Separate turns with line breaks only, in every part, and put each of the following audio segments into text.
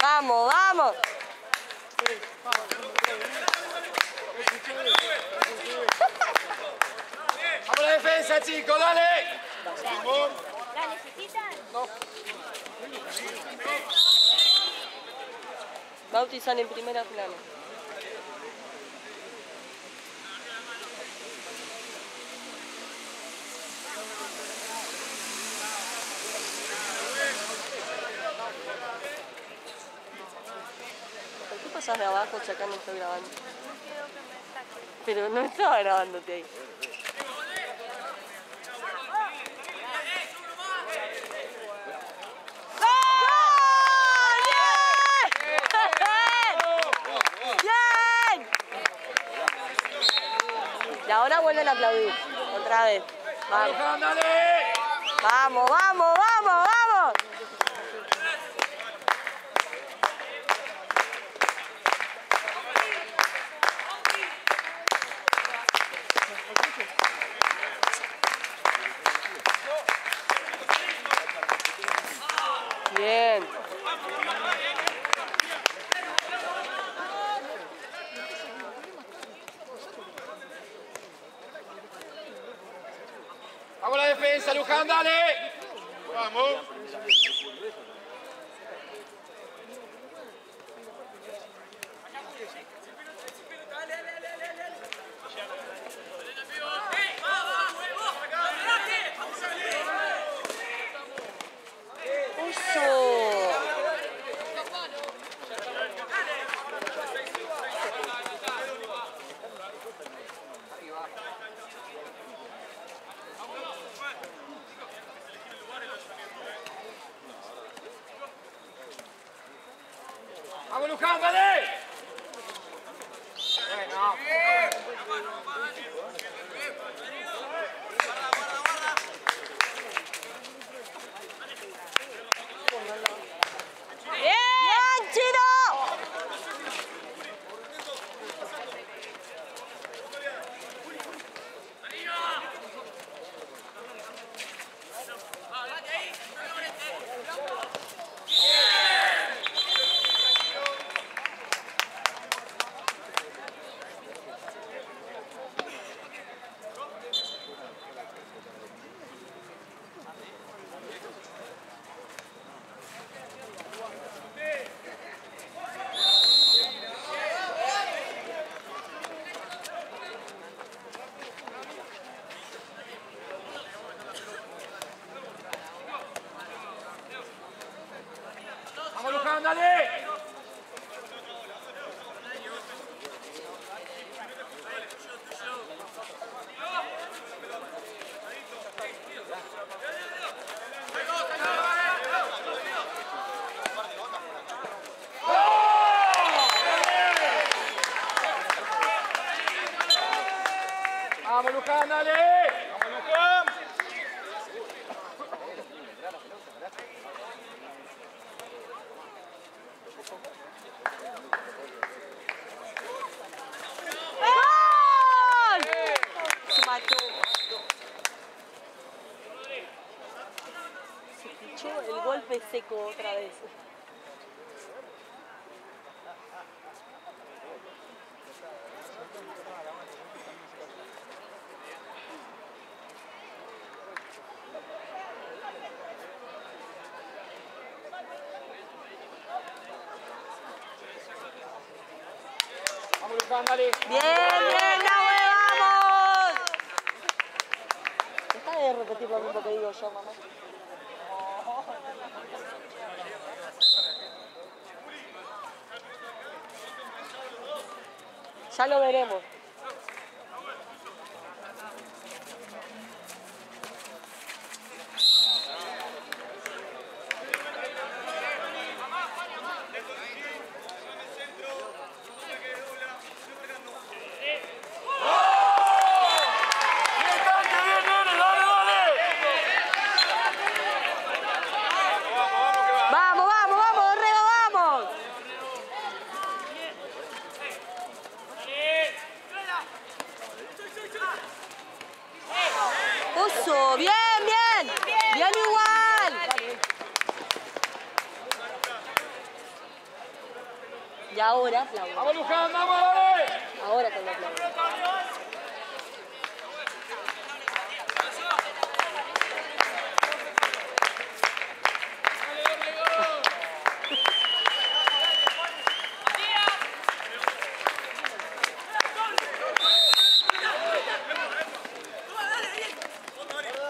Vamos, vamos.
¡Vamos a la defensa, chicos! ¡Dale!
¿La necesitan?
Bautizan en primera plana. Pasas de abajo si acá no estoy grabando? Pero no estaba grabándote ahí. Y ahora vuelven a aplaudir. Otra vez. Vamos, vamos, vamos, vamos. Bien.
¡Vamos la defensa, Luján! ¡Dale! ¡Vamos!
Eso.
¡Vamos, Luján! ¡Dale! Bueno.
¡Bien, Chino!
¡Vamos, Luján! ¡Dale! ¡Vamos, Luján! ¡Dale! ¡Vamos, Luján!
¡Gol! Se mató. Se escuchó el golpe seco otra vez. Bien, bien, vamos. Deja de repetir lo mismo que digo yo, mamá. Ya lo veremos.
¡Bien, tanque! ¡Bien, nene! ¡Dale, dale!
Vamos, vamos, vamos, Rego, vamos. Oso, bien, bien. Y ahora aplauden.
Vamos, Luján, vamos, dale.
Ahora cuando aplauden.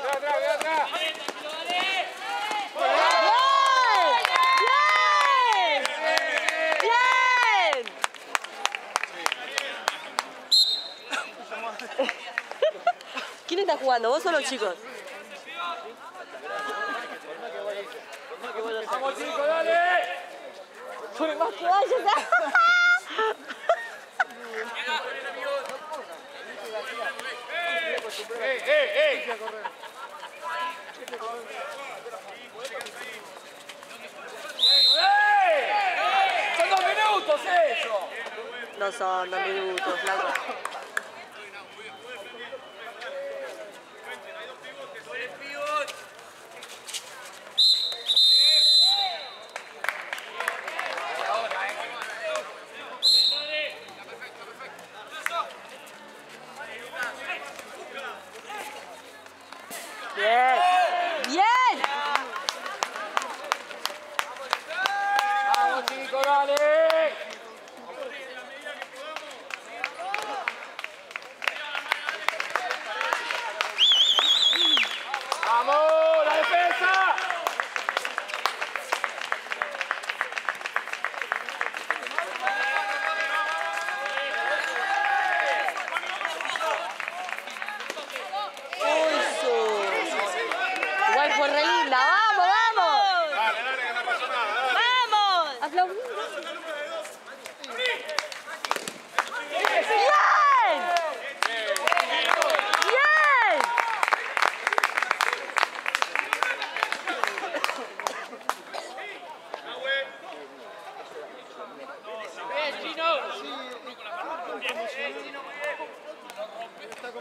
Atrás, atrás, atrás.
¡Bien! ¡Bien! ¿Quién está jugando? ¿Vos o los chicos?
Vamos, chicos, dale.
Por más que vayas.
¡Ey, ey, ey! ¡Ey! ¡Son dos minutos eso!
No son dos minutos, flaco.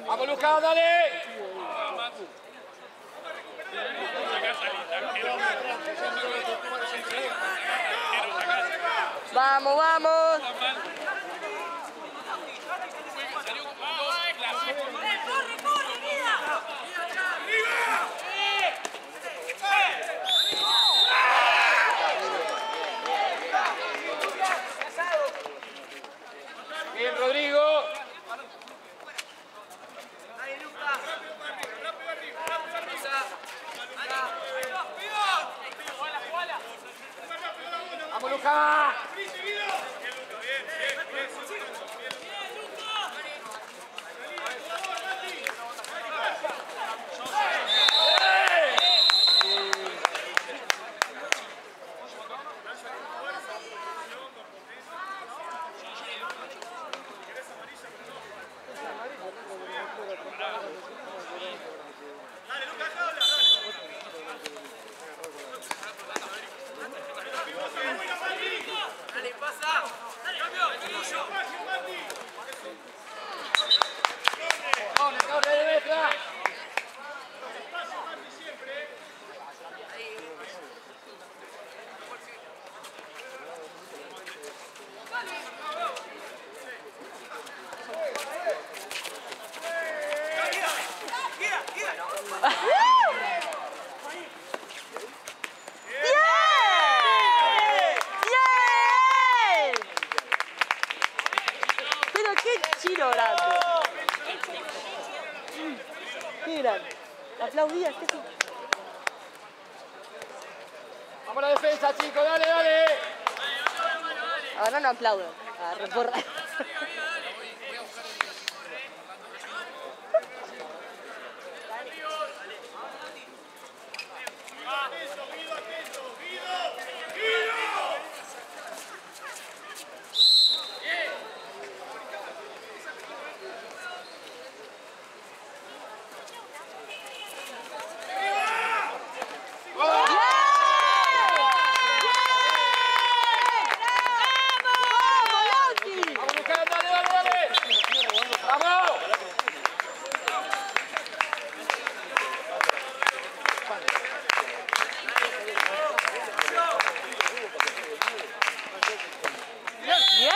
¡Vamos, Lucas, dale!
¡Vamos, vamos!
¡Vamos, Lucas! ¡Corre, corre, de letra!
¡Bien! ¡Bien! Pero qué chino grande. Qué grande. Aplaudías, qué sí.
¡Vamos a la defensa, chicos! ¡Dale, dale!
Ahora no aplaudo. Agarré porra. ¡Bien!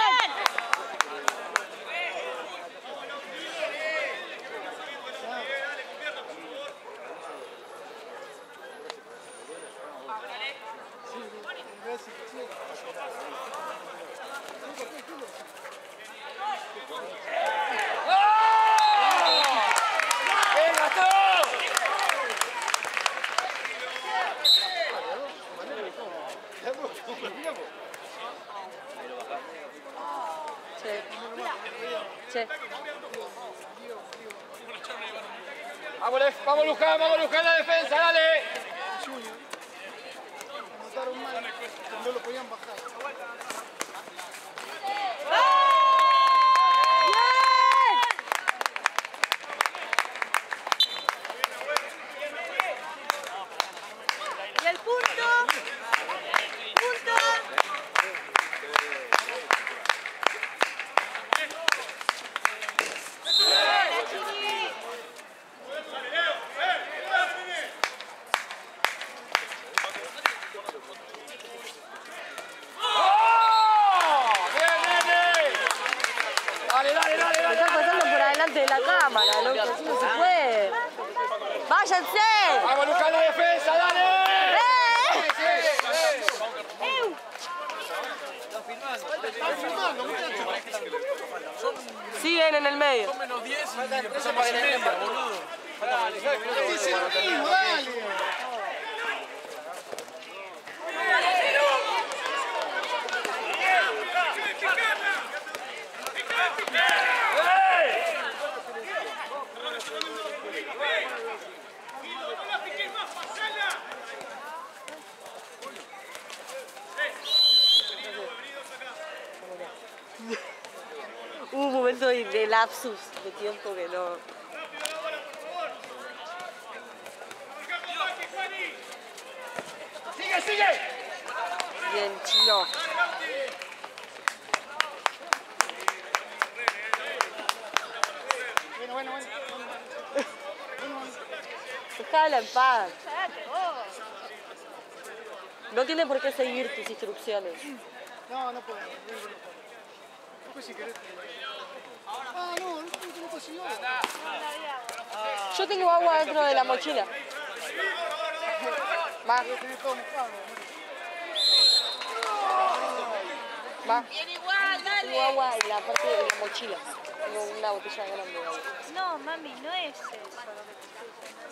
¡Vamos, Lauti!
Vamos, Luján, vamos Luján la defensa, dale.
Junior. Anotaron mal, no lo podían bajar.
Y el punto. Punto. La Chini.
¡Oh! ¡Bien, nene! Dale, dale, dale,
Me
dale.
están pasando por adelante de la cámara, loco. Así no se puede. ¡Váyanse!
Vamos Luján la defensa, dale.
¡Eh!
Están filmando, muchachos.
Siguen en el medio.
menos 10 y empezamos en media, boludo.
Es el mismo, dale.
Hubo un momento de, de lapsus de tiempo que no.
Sigue, sigue.
Bien, chino.
Bueno, bueno, bueno.
Dejala en paz.
Cállate vos.
No tiene por qué seguir tus instrucciones.
No, no puedo. Después si querés. Ah, no, no, no consiguió.
Yo tengo agua dentro de la mochila. Va, va. Tengo agua en la parte de la mochila. Tengo una botella grande de agua.
No, mami, no es eso.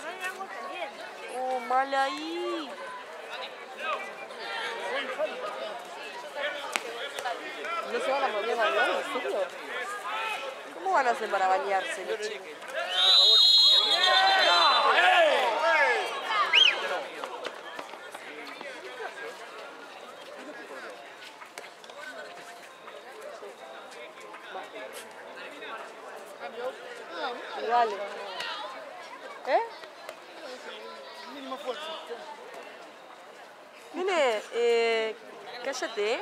No hay agua caliente.
Oh, mal ahí. ¿No se van a poder bañar? ¿En serio? ¿Cómo van a hacer para bañarse los chicos? Vale. ¿Eh?
mínima
eh, cállate, ¿eh?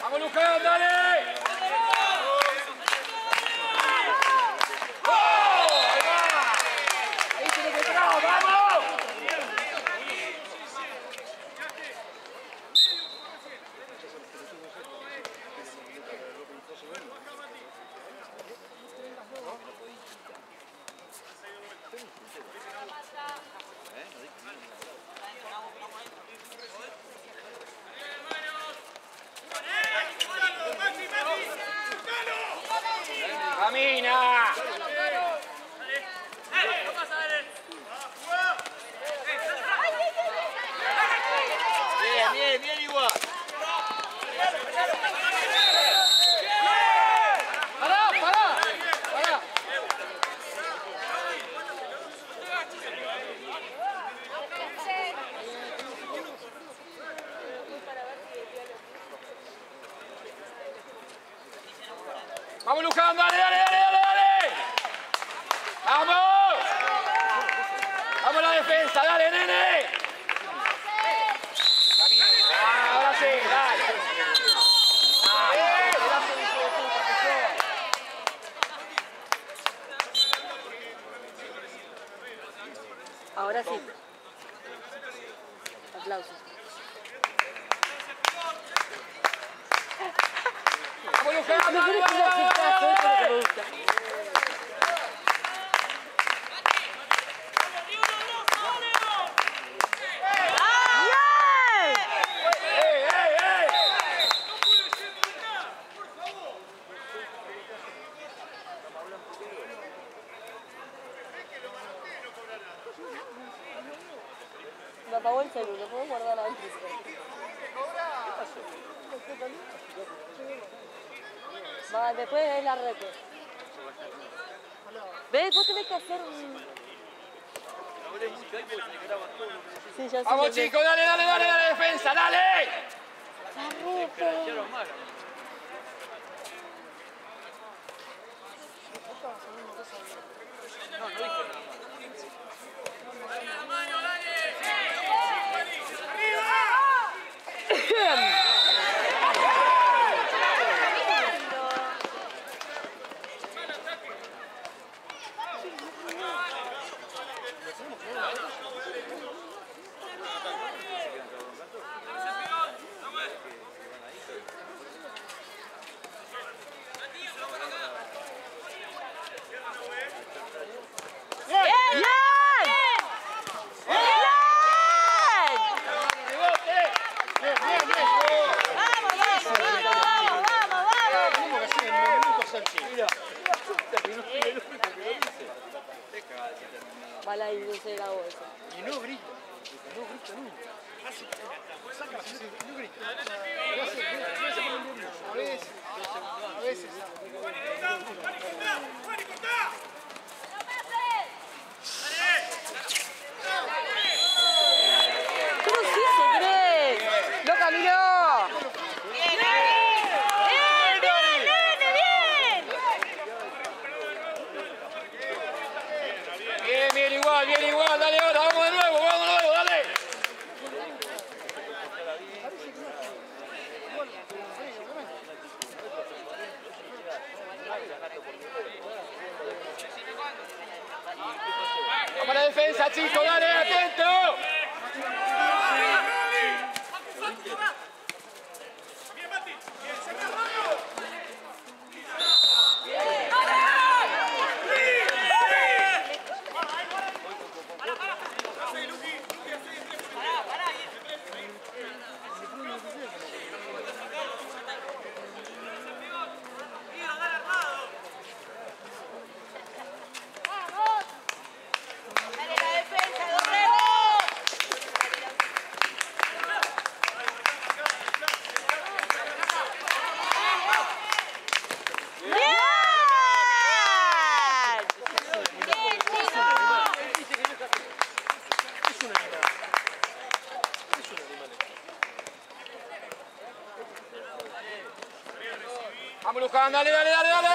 Vamos Luján, dale.
después es la red. ¿Ves? Vos tenés que hacer un... Sí, ya
Vamos chicos, dale, dale, dale, dale, defensa, dale.
La
repe. canale, dale, dale, dale.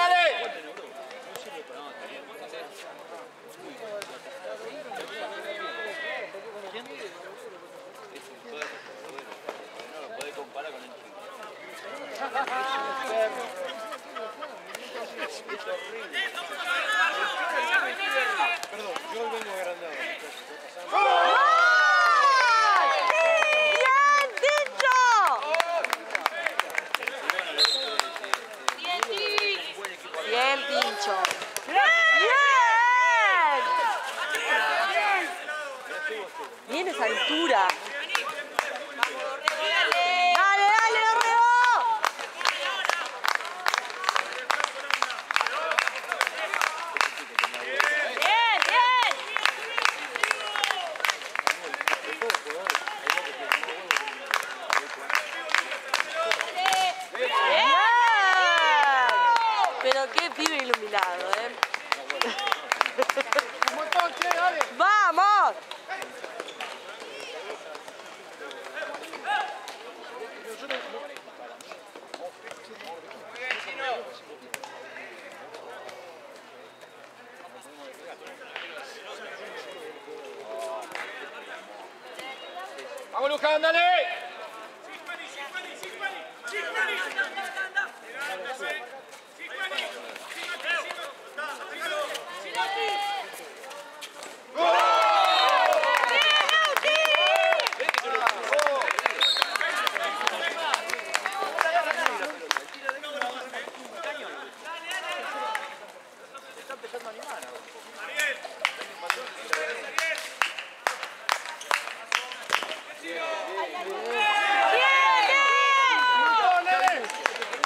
Vamos, Luján, dale.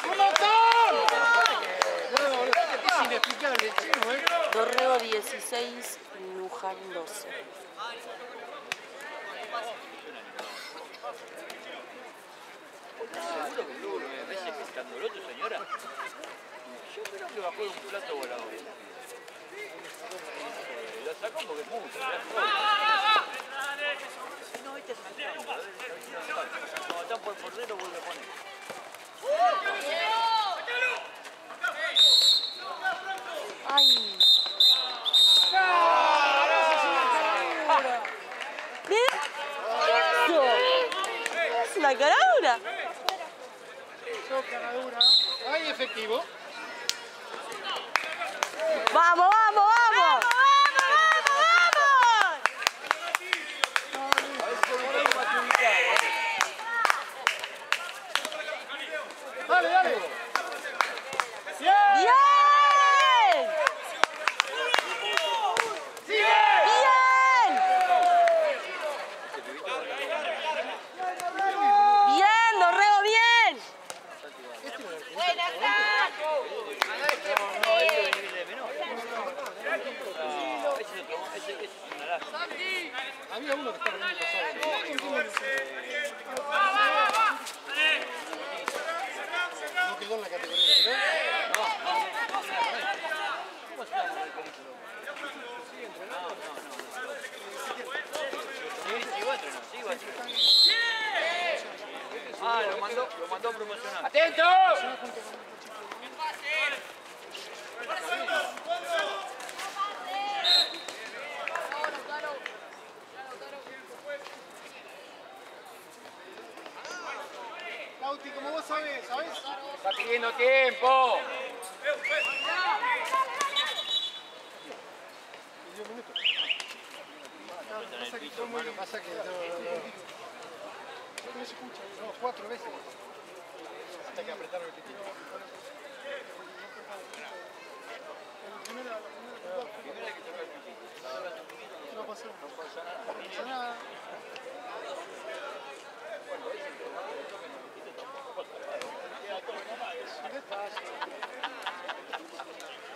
¡Un montón!
No, no, es inexplicable el chino, ¿eh?
Dorrego 16, Luján 12.
Seguro que duro, a veces que escandaloso, señora. Yo creo que bajó de un plato volador. Lo sacó porque es mucho. ya fue. Si no, están por portero, vuelve a poner.
¡Ay! ¿Qué? ¿Qué eso? ¿Es una caradura?
Caradura. Ay, efectivo.
¡Vamos, vamos, vamos!
Dale, dale.
¡Bien! ¡Bien! ¡Bien, Dorrego, bien!
No, ese viene de menor. No, ese es otro, ese, ese es un naranja.
Había uno que estaba en el pasado. No quedó en la categoría, ¿no?
Sí, sí, otro no, sí, otro. Ah, lo mandó, lo mandó a promocionar.
¡Atento!
Como vos sabés, ¿sabés?
Está pidiendo tiempo.
Y dio minutos. Pasa que fue muy- pasa que no, se escucha, no, cuatro veces. Hasta que apretaron el. No pasó. No pasó nada. No pasó nada.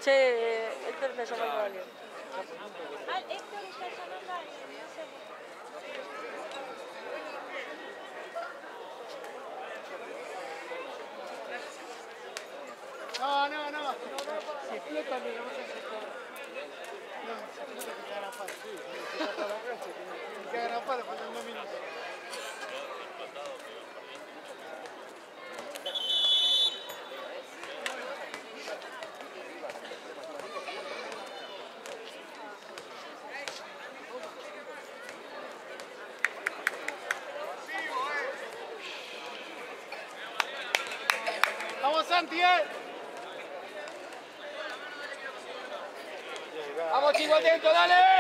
Che, Héctor me alguien.
Ah, Héctor está llamando a alguien, no sé.
No, no, no. Si explota, me lo vas a sacar. No, que a palo. Se cancha. Que cagan a palo, Santi, eh.
Vamos, chicos, atento, dale.
¡Dale,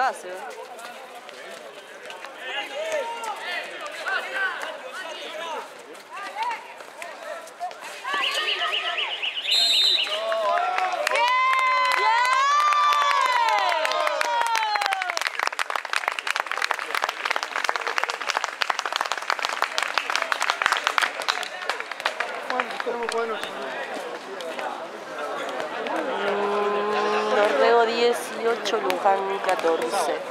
negócio? Uno que